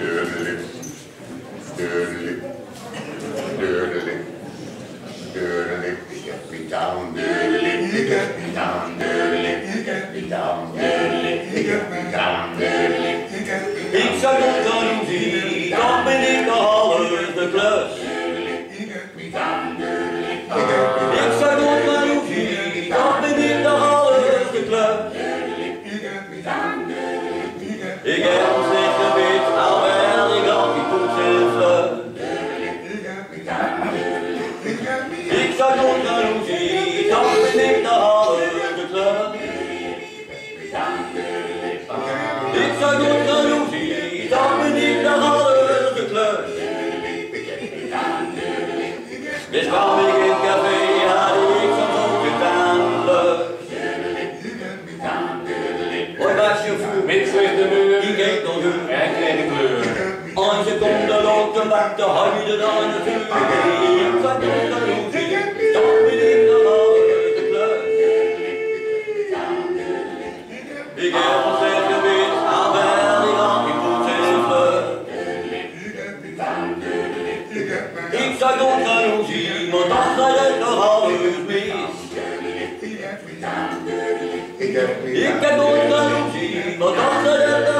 Dödelig, dödelig, dödelig, dödelig, get me down, dödelig, get me down, dödelig, get me down, dödelig, get me down, dödelig, you get me down. Pizza Gonzalez, Dominic Holler, the clutch. Ik zou nog gaan zien, dan ben ik de halve klus. Ik zou nog gaan zien, dan ben ik de halve klus. Dus kwam ik in café, had ik zo'n zo'n gedaan. Hoi, was je voer, Mix ligt de muur. die keek nog doen. back to how you did on the field. I did the losing. Don't believe the love of the blood. Big air for sale to be a very long important fleur. Ik zou doen gaan hoe zie, maar dat het nog al mis. Ik heb doen gaan hoe zie, maar dat zij het nog